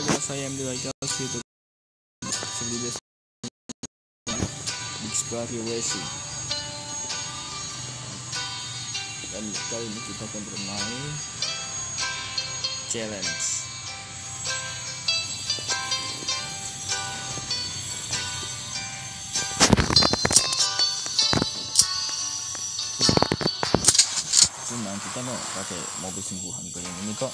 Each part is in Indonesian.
saya Explore Racing dan kali ini kita akan bermain challenge. Cuman kita mau pakai mobil sungguhan kayak ini kok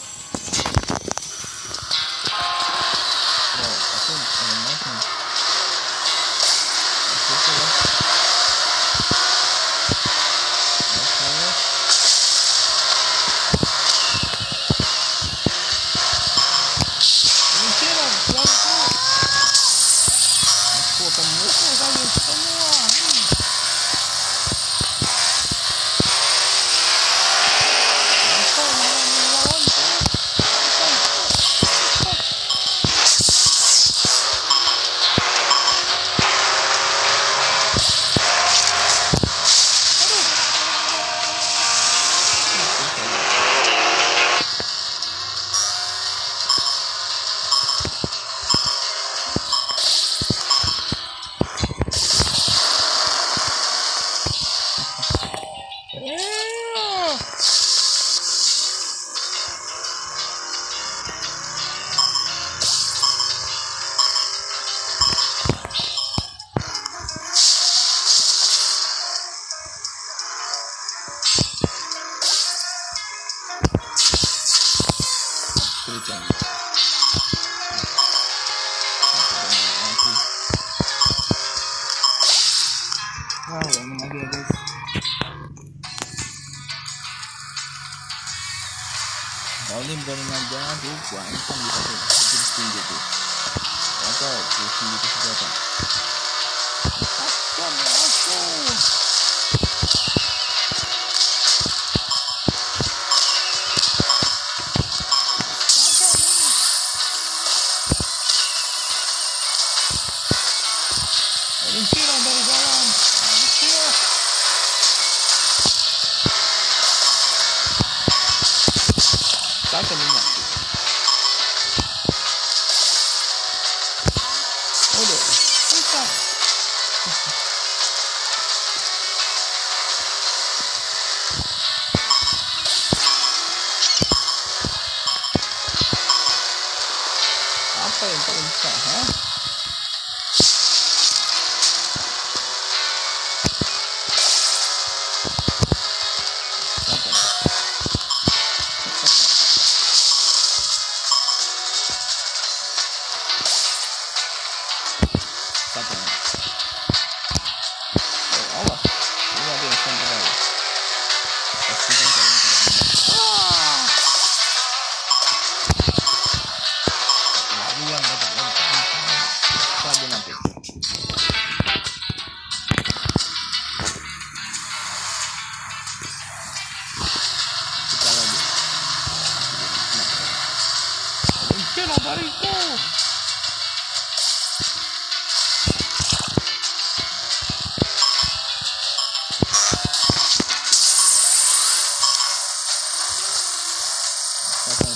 Wow, ini lagi ya guys. Berani aja tuh, terus tinggi tuh. Tinggi seberapa? पड़ता है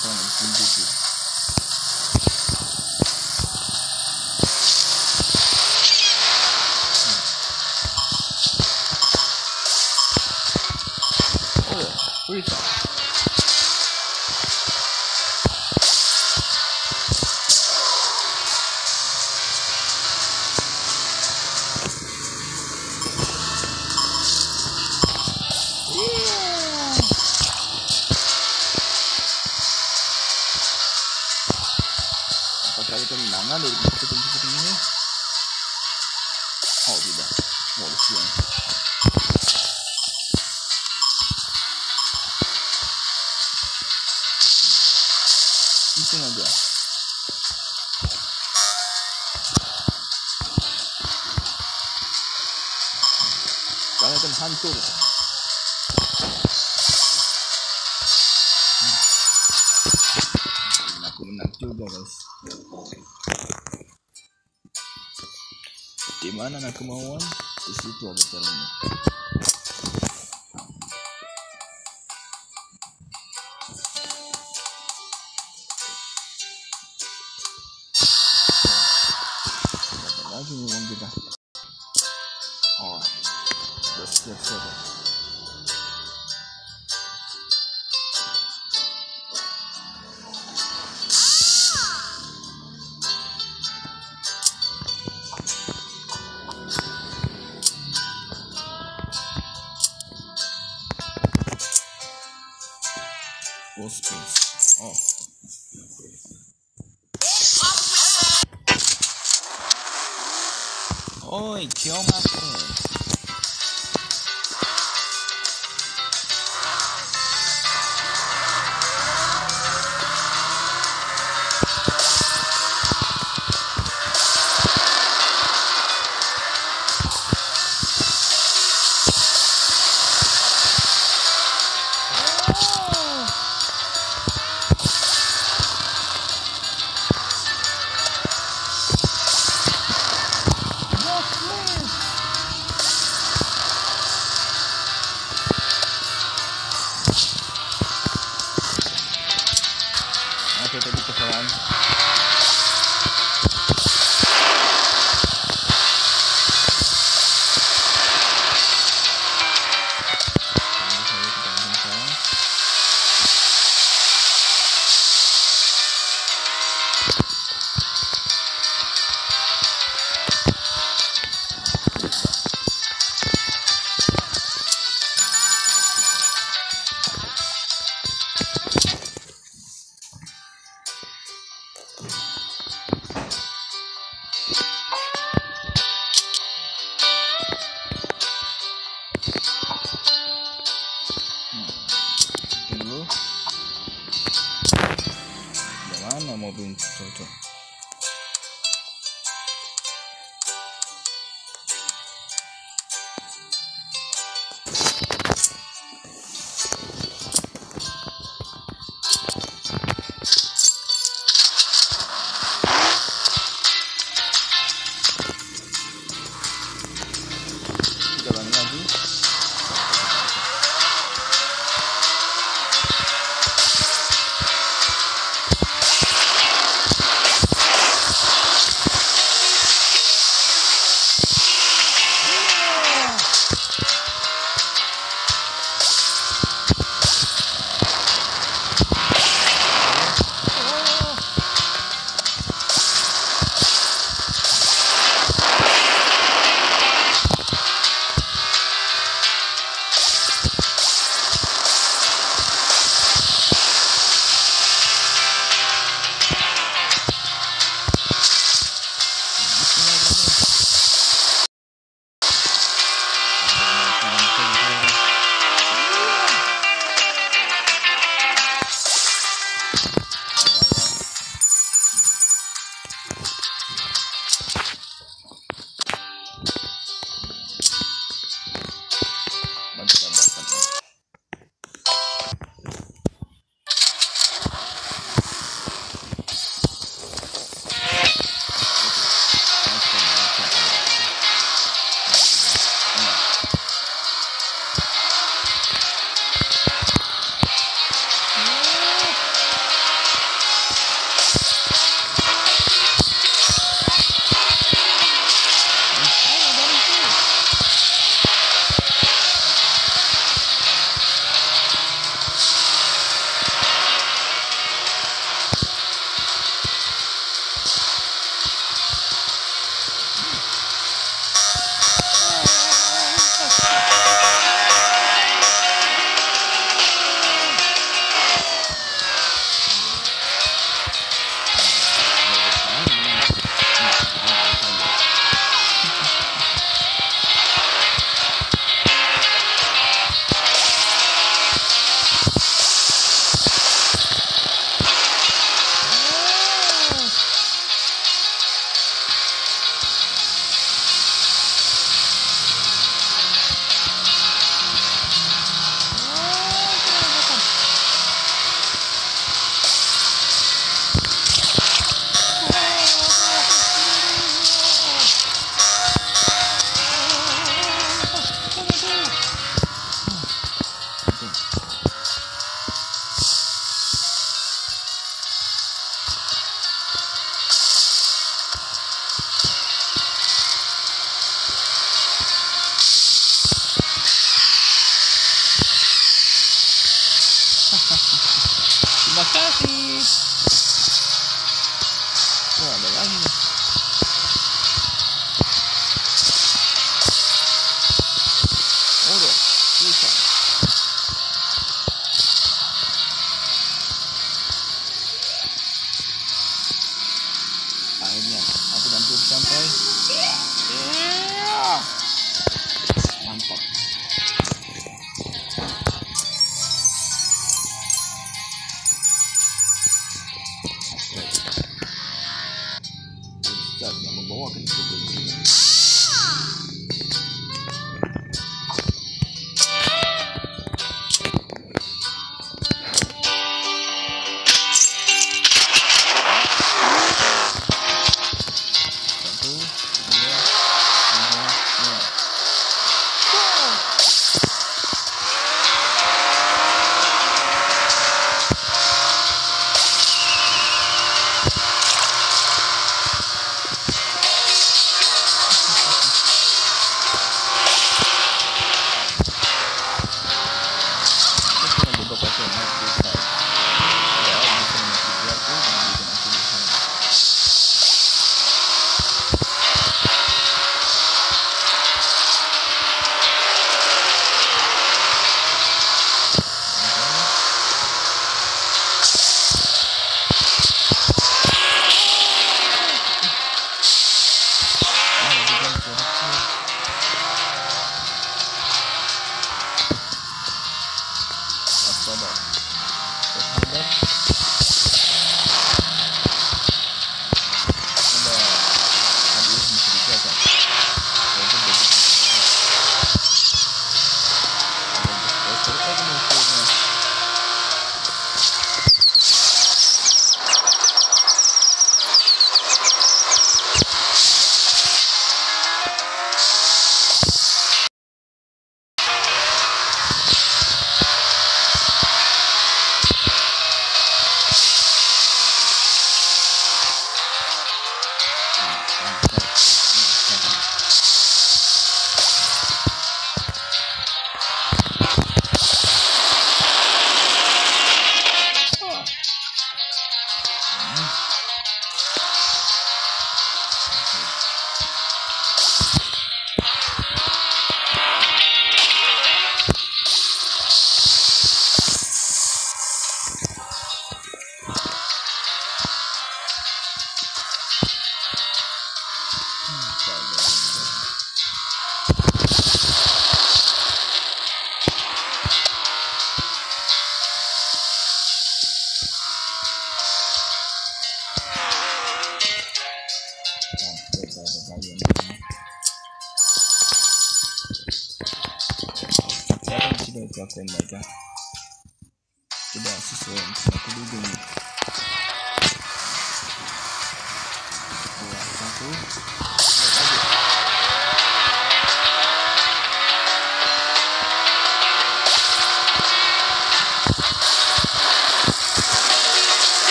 그냥음不 이. Aku menang juga guys. Di mana nak kemauan? Di situ ada caranya. Oi, que é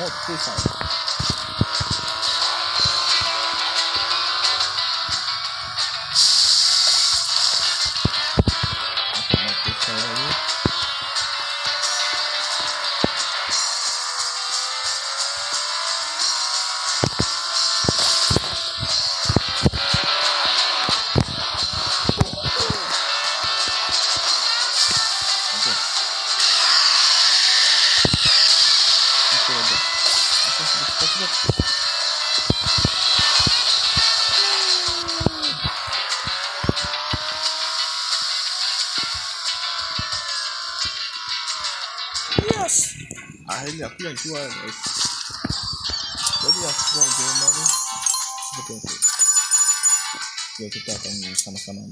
aja mati saya Oke, Akhirnya aku yang jual guys. Jadi aku mau game baru seperti itu. Ya kita akan sama-sama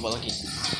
kita coba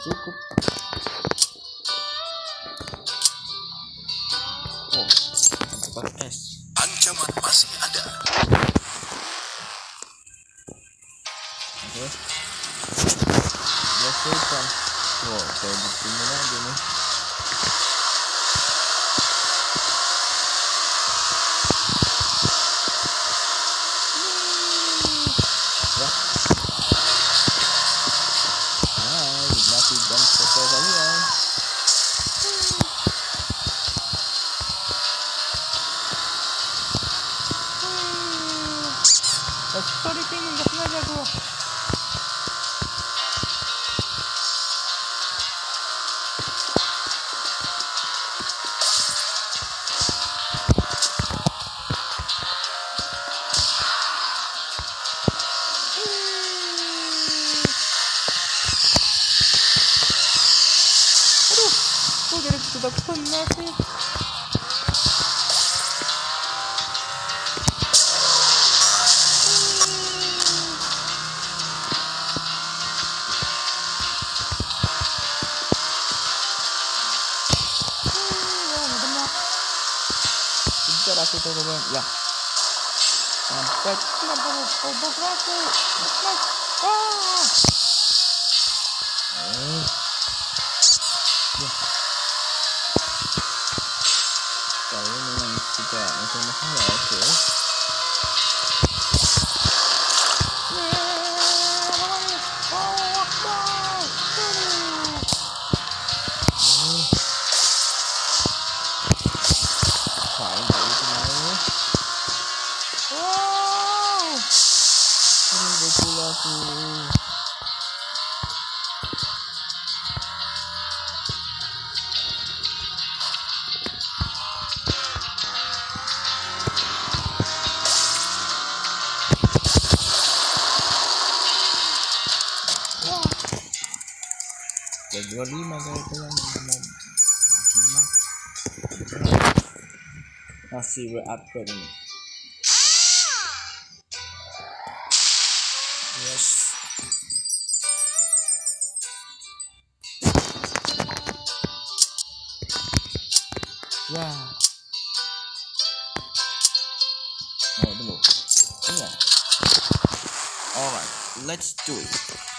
cukup. Oh ancaman masih ada. Oke. Okay. biasa wow saya Обобрати! see we're upgrading it. Yes. Wow. Oh, no. Yeah. Alright, let's do it.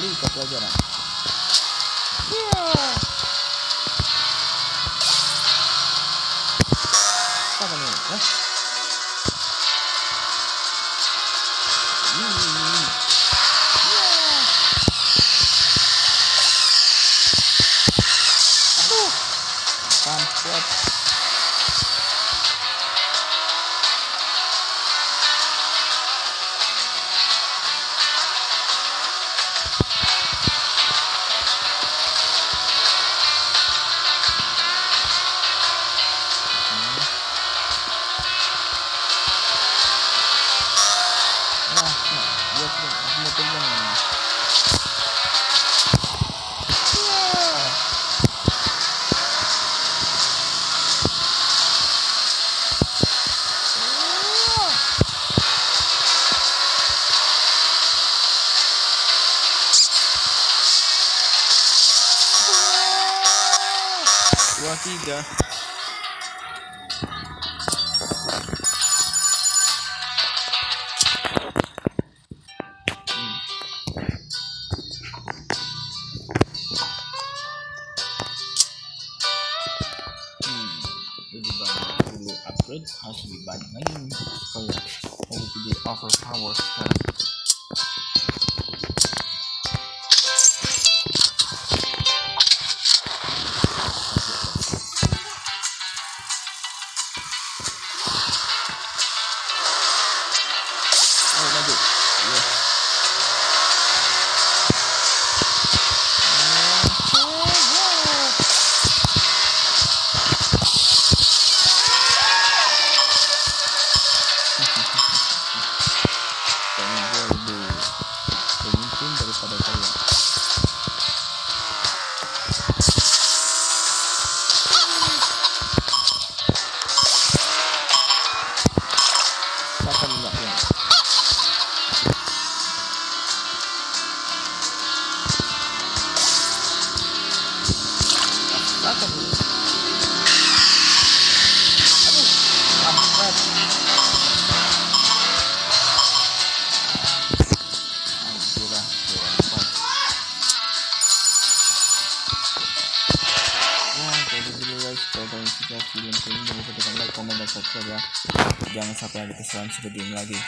Nunca pode orar. vida. Seperti ini lagi.